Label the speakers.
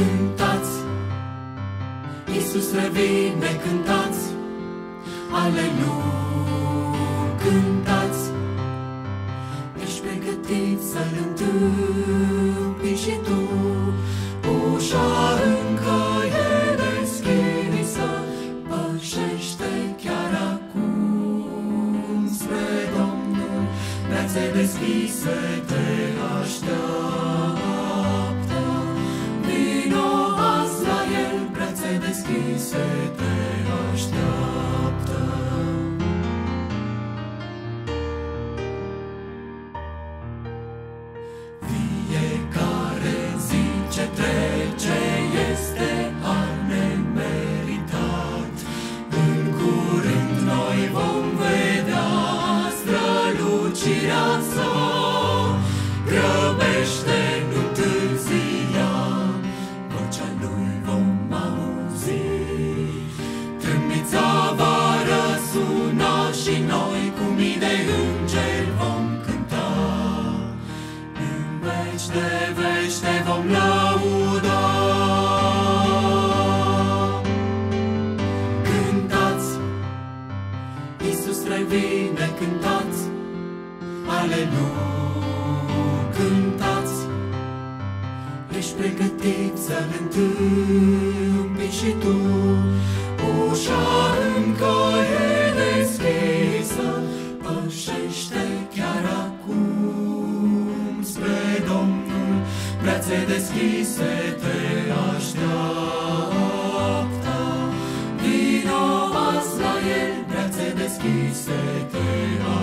Speaker 1: Cântați, Iisus revine, cântați, Aleluia, cântați, Ești pregătit să-L întâmpi și tu, Ușa încă e deschisă, Pășește chiar acum spre Domnul, Brațe deschise te de veci te vom lăuda. Cântați, Iisus revine, cântați, Aleluia, cântați, Ești pregătit să-L întâmpi și tu, Ușa încă e deschisă, Pășește Brațe deschise te așteaptă. Vino azi la El, brațe deschise te așteaptă.